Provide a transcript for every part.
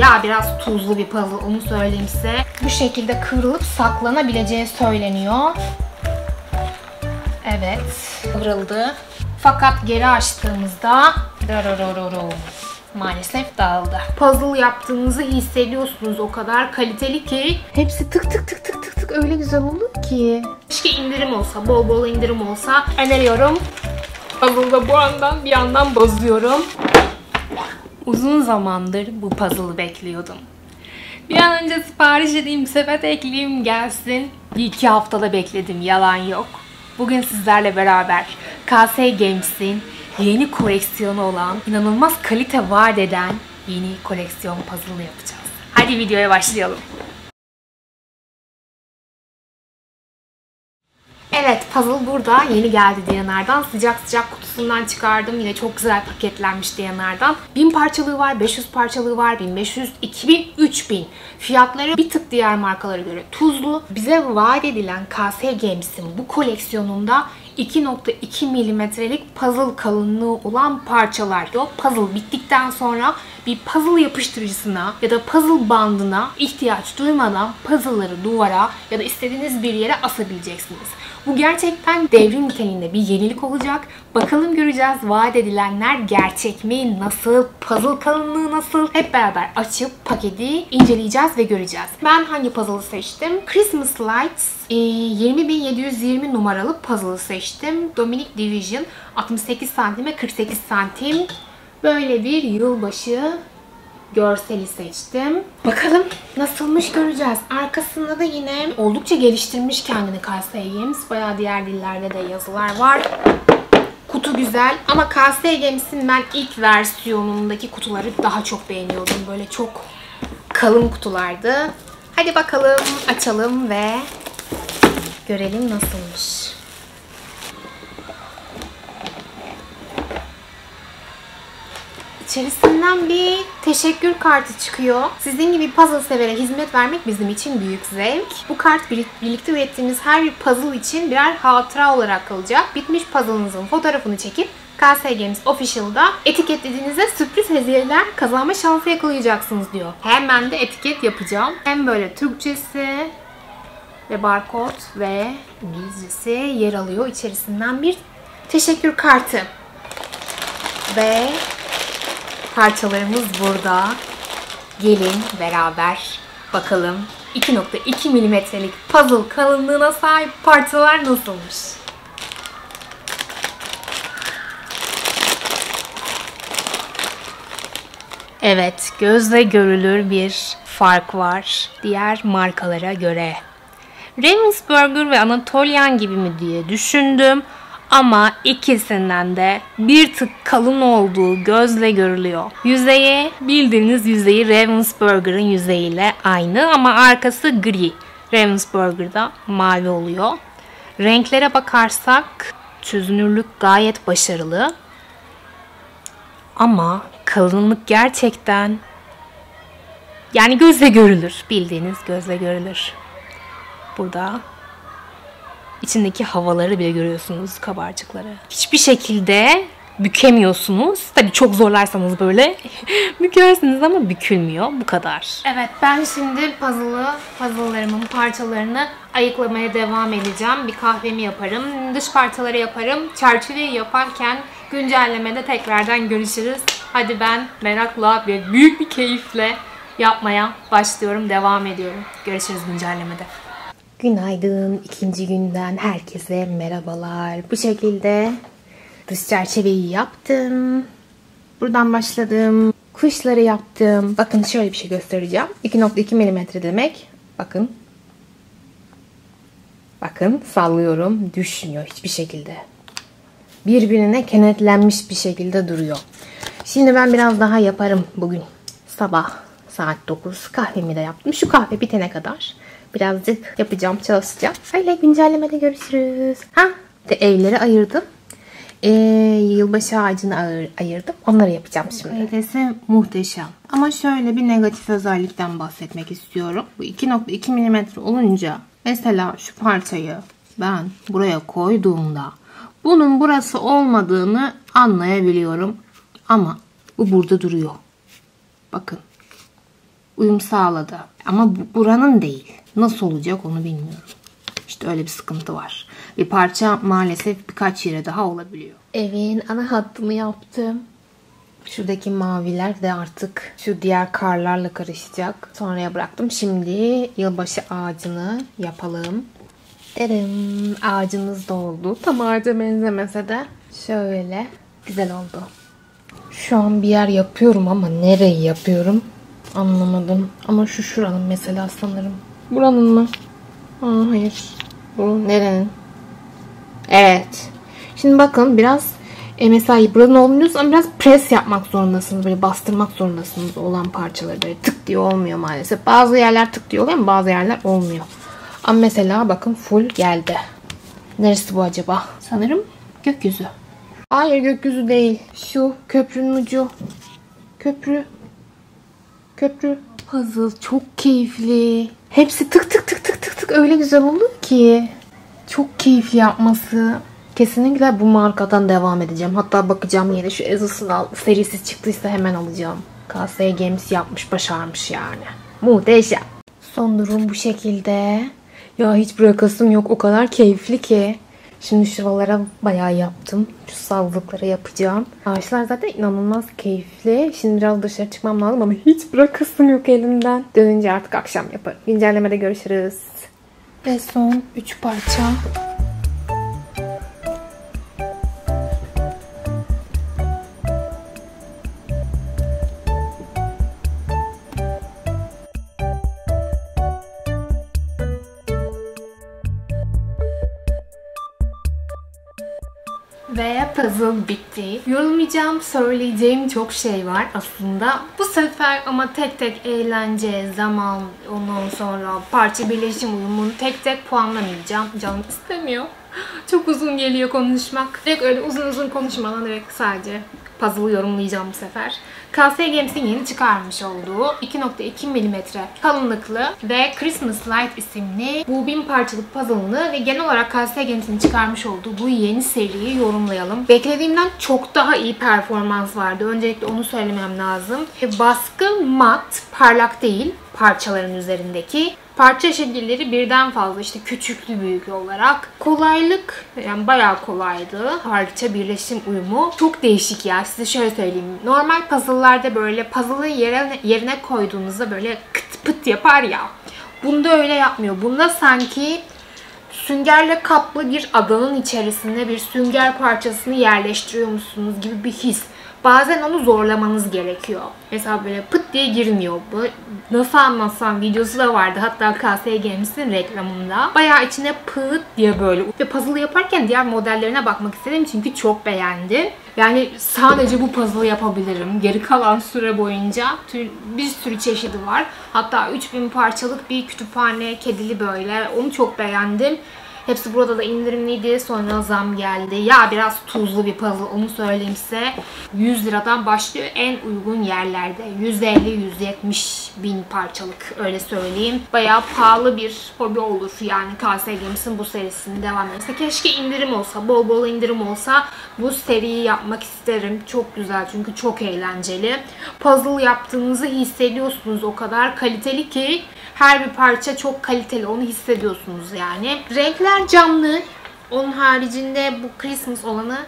Ya biraz tuzlu bir puzzle onu söyleyeyim size. Bu şekilde kıvrılıp saklanabileceği söyleniyor. Evet. Kıvrıldı. Fakat geri açtığımızda maalesef dağıldı. Puzzle yaptığınızı hissediyorsunuz o kadar kaliteli ki. Hepsi tık tık tık tık tık tık öyle güzel olur ki. Keşke indirim olsa, bol bol indirim olsa öneriyorum. Puzzle'da bu yandan bir yandan bozuyorum. Uzun zamandır bu puzzle'ı bekliyordum. Bir an önce sipariş edeyim, sepet ekleyeyim gelsin. Bir iki haftada bekledim, yalan yok. Bugün sizlerle beraber KS Games'in yeni koleksiyonu olan, inanılmaz kalite vaat eden yeni koleksiyon puzzle'ını yapacağız. Hadi videoya başlayalım. Evet puzzle burada. Yeni geldi diyenlerden. Sıcak sıcak kutusundan çıkardım. Yine çok güzel paketlenmiş diyenlerden. 1000 parçalığı var, 500 parçalığı var, 1500, 2000, 3000. Fiyatları bir tık diğer markalara göre tuzlu. Bize vaat edilen KS Games'in bu koleksiyonunda 2.2 milimetrelik puzzle kalınlığı olan parçalar. O puzzle bittikten sonra bir puzzle yapıştırıcısına ya da puzzle bandına ihtiyaç duymadan puzzle'ları duvara ya da istediğiniz bir yere asabileceksiniz. Bu gerçekten devrim niteliğinde bir yenilik olacak. Bakalım göreceğiz vaat edilenler gerçek mi? Nasıl? Puzzle kalınlığı nasıl? Hep beraber açıp paketi inceleyeceğiz ve göreceğiz. Ben hangi puzzle'ı seçtim? Christmas Lights 20720 numaralı puzzle'ı seçtim. Dominic Division 68 santime 48 santim. Böyle bir yılbaşı görseli seçtim. Bakalım nasılmış göreceğiz. Arkasında da yine oldukça geliştirmiş kendini KS Games. Bayağı diğer dillerde de yazılar var. Kutu güzel ama KS Games'in ben ilk versiyonundaki kutuları daha çok beğeniyordum. Böyle çok kalın kutulardı. Hadi bakalım açalım ve görelim nasılmış. İçerisinden bir teşekkür kartı çıkıyor. Sizin gibi puzzle severe hizmet vermek bizim için büyük zevk. Bu kart birlikte ürettiğimiz her bir puzzle için birer hatıra olarak kalacak. Bitmiş puzzle'ınızın fotoğrafını çekip KS Official'da etiketlediğinizde sürpriz hediyeler kazanma şansı yakalayacaksınız diyor. Hemen de etiket yapacağım. Hem böyle Türkçesi ve barkod ve İngilizcesi yer alıyor. İçerisinden bir teşekkür kartı. Ve Parçalarımız burada. Gelin beraber bakalım 2.2 milimetrelik puzzle kalınlığına sahip parçalar nasılmış? Evet, gözle görülür bir fark var diğer markalara göre. Ravensburger ve Anatolian gibi mi diye düşündüm ama ikisinden de bir tık kalın olduğu gözle görülüyor. Yüzeyi bildiğiniz yüzeyi Ravensburger'ın yüzeyiyle aynı ama arkası gri. Ravensburger'da mavi oluyor. Renklere bakarsak çözünürlük gayet başarılı. Ama kalınlık gerçekten yani gözle görülür. Bildiğiniz gözle görülür. Burada İçindeki havaları bile görüyorsunuz kabarcıkları. Hiçbir şekilde bükemiyorsunuz. Tabii çok zorlarsanız böyle bükersiniz ama bükülmüyor. Bu kadar. Evet ben şimdi puzzle'ı, puzzle'larımın parçalarını ayıklamaya devam edeceğim. Bir kahvemi yaparım. Dış parçaları yaparım. Çerçeveyi yaparken güncellemede tekrardan görüşürüz. Hadi ben merakla ve büyük bir keyifle yapmaya başlıyorum. Devam ediyorum. Görüşürüz güncellemede. Günaydın. ikinci günden herkese merhabalar. Bu şekilde dış çerçeveyi yaptım. Buradan başladım. Kuşları yaptım. Bakın şöyle bir şey göstereceğim. 2.2 mm demek. Bakın. Bakın sallıyorum. Düşmüyor hiçbir şekilde. Birbirine kenetlenmiş bir şekilde duruyor. Şimdi ben biraz daha yaparım bugün. Sabah saat 9 kahvemi de yaptım. Şu kahve bitene kadar birazcık yapacağım, çalışacağım. Öyle güncellemede görüşürüz. Ha, de evleri ayırdım. Ee, yılbaşı ağacını ayırdım. Onları yapacağım şimdi. Kalitesi muhteşem. Ama şöyle bir negatif özellikten bahsetmek istiyorum. Bu 2.2 mm olunca mesela şu parçayı ben buraya koyduğumda bunun burası olmadığını anlayabiliyorum. Ama bu burada duruyor. Bakın. uyum sağladı. Ama buranın değil. Nasıl olacak onu bilmiyorum. İşte öyle bir sıkıntı var. Bir parça maalesef birkaç yere daha olabiliyor. Evin ana hattını yaptım. Şuradaki maviler de artık şu diğer karlarla karışacak. Sonraya bıraktım. Şimdi yılbaşı ağacını yapalım. Derim ağacımız da oldu. Tam ağaca benzemese de şöyle güzel oldu. Şu an bir yer yapıyorum ama nereyi yapıyorum anlamadım. Ama şu şuranın mesela sanırım. Buranın mı? Aa, hayır. Bu nerenin? Evet. Şimdi bakın biraz e, mesela buranın olduğunuz ama biraz pres yapmak zorundasınız. Böyle bastırmak zorundasınız olan parçaları. Böyle tık diye olmuyor maalesef. Bazı yerler tık diye oluyor ama bazı yerler olmuyor. Ama mesela bakın full geldi. Neresi bu acaba? Sanırım gökyüzü. Hayır gökyüzü değil. Şu köprünün ucu. Köprü. Köprü. Puzzle çok keyifli. Hepsi tık tık tık tık tık tık öyle güzel oluyor ki. Çok keyifli yapması. Kesinlikle bu markadan devam edeceğim. Hatta bakacağım yine şu Ezos'un serisi çıktıysa hemen alacağım. KS Games yapmış, başarmış yani. Muhteşem. Son durum bu şekilde. Ya hiç bırakasım yok. O kadar keyifli ki. Şimdi şuralara bayağı yaptım. Şu sallıklara yapacağım. Ağaçlar zaten inanılmaz keyifli. Şimdi biraz dışarı çıkmam lazım ama hiç bırakasım yok elimden. Dönünce artık akşam yaparım. Güncellemede görüşürüz. Ve son 3 parça. Ve puzzle bitti. Yorulmayacağım, söyleyeceğim çok şey var aslında. Bu sefer ama tek tek eğlence, zaman, ondan sonra parça birleşim uyumunu tek tek puanlamayacağım. Canım istemiyor. Çok uzun geliyor konuşmak. Direkt öyle uzun uzun konuşmadan direkt sadece puzzle'ı yorumlayacağım bu sefer. KS Games'in yeni çıkarmış olduğu 2.2 mm kalınlıklı ve Christmas Light isimli bu bin parçalık puzzle'ını ve genel olarak KS Games'in çıkarmış olduğu bu yeni seriyi yorumlayalım. Beklediğimden çok daha iyi performans vardı. Öncelikle onu söylemem lazım. Baskı mat, parlak değil parçaların üzerindeki. Parça şekilleri birden fazla işte küçüklü büyüklü olarak. Kolaylık yani bayağı kolaydı. Parça birleşim uyumu. Çok değişik ya size şöyle söyleyeyim. Normal puzzle'larda böyle puzzle'ı yerine, yerine koyduğunuzda böyle kıt pıt yapar ya. Bunda öyle yapmıyor. Bunda sanki süngerle kaplı bir adanın içerisinde bir sünger parçasını yerleştiriyor musunuz gibi bir his. Bazen onu zorlamanız gerekiyor. Mesela böyle pıt diye girmiyor. Bu nasıl anlatsam videosu da vardı. Hatta KS Games'in reklamında. Bayağı içine pıt diye böyle. Ve puzzle yaparken diğer modellerine bakmak istedim çünkü çok beğendim. Yani sadece bu puzzle yapabilirim. Geri kalan süre boyunca bir sürü çeşidi var. Hatta 3000 parçalık bir kütüphane kedili böyle. Onu çok beğendim. Hepsi burada da indirimliydi. Sonra zam geldi. Ya biraz tuzlu bir puzzle onu söyleyeyim size. 100 liradan başlıyor en uygun yerlerde. 150-170 bin parçalık öyle söyleyeyim. Bayağı pahalı bir hobi olur yani KS Games'in bu serisinin devam etse. Keşke indirim olsa, bol bol indirim olsa bu seriyi yapmak isterim. Çok güzel çünkü çok eğlenceli. Puzzle yaptığınızı hissediyorsunuz o kadar kaliteli ki her bir parça çok kaliteli. Onu hissediyorsunuz yani. Renkler canlı. Onun haricinde bu Christmas olanı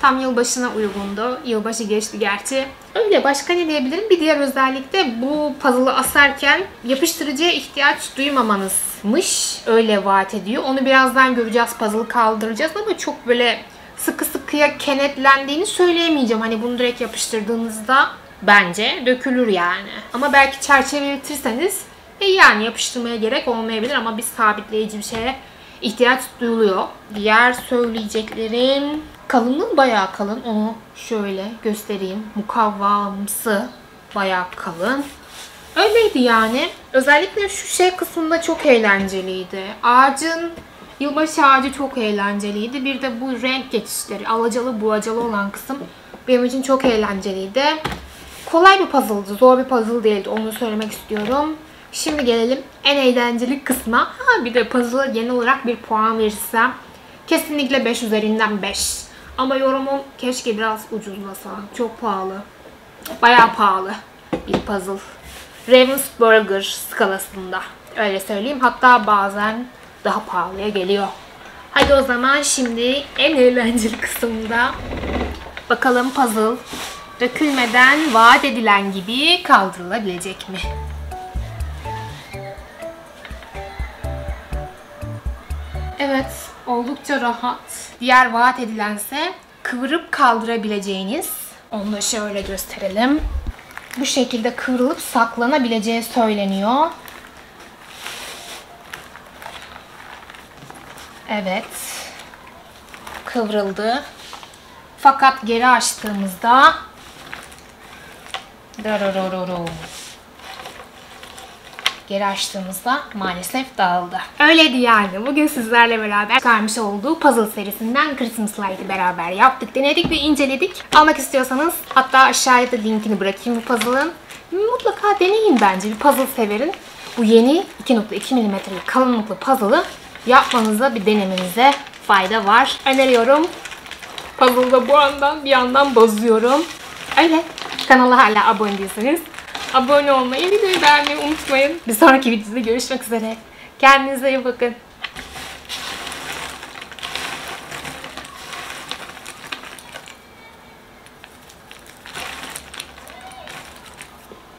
tam yılbaşına uygundu. Yılbaşı geçti gerçi. Öyle başka ne diyebilirim? Bir diğer özellik de bu puzzle'ı asarken yapıştırıcıya ihtiyaç duymamanızmış. Öyle vaat ediyor. Onu birazdan göreceğiz. Puzzle'ı kaldıracağız ama çok böyle sıkı sıkıya kenetlendiğini söyleyemeyeceğim. Hani bunu direkt yapıştırdığınızda bence dökülür yani. Ama belki çerçeveletirseniz e yani yapıştırmaya gerek olmayabilir ama bir sabitleyici bir şeye ihtiyaç duyuluyor. Diğer söyleyeceklerim kalınlığı bayağı kalın. Onu şöyle göstereyim. Mukavvamsı bayağı kalın. Öyleydi yani. Özellikle şu şey kısmında çok eğlenceliydi. Ağacın Yılbaşı ağacı çok eğlenceliydi. Bir de bu renk geçişleri, alacalı buğacalı olan kısım benim için çok eğlenceliydi. Kolay bir puzzle'dı, zor bir puzzle değildi. Onu söylemek istiyorum. Şimdi gelelim en eğlenceli kısma. Ha bir de puzzle'a genel olarak bir puan verirsem kesinlikle 5 üzerinden 5. Ama yorumum keşke biraz ucuzlasa. Çok pahalı. Bayağı pahalı bir puzzle. Ravensburger skalasında. Öyle söyleyeyim. Hatta bazen daha pahalıya geliyor. Hadi o zaman şimdi en eğlenceli kısımda bakalım puzzle dökülmeden vaat edilen gibi kaldırılabilecek mi? Evet, oldukça rahat. Diğer vaat edilense kıvırıp kaldırabileceğiniz. Onu da şöyle gösterelim. Bu şekilde kıvrılıp saklanabileceği söyleniyor. Evet. Kıvrıldı. Fakat geri açtığımızda Dararararo. Geri açtığımızda maalesef dağıldı. Öyleydi yani. Bugün sizlerle beraber çıkarmış olduğu puzzle serisinden Christmas Light'ı beraber yaptık, denedik ve inceledik. Almak istiyorsanız hatta aşağıya da linkini bırakayım bu puzzle'ın. Mutlaka deneyin bence bir puzzle severin. Bu yeni 2.2 mm'lik kalınlıklı puzzle'ı yapmanıza bir denemenize fayda var. Öneriyorum. Puzzle'da bu andan bir yandan bozuyorum. Öyle. Kanala hala abone değilseniz abone olmayı, videoyu beğenmeyi unutmayın. Bir sonraki videoda görüşmek üzere. Kendinize iyi bakın.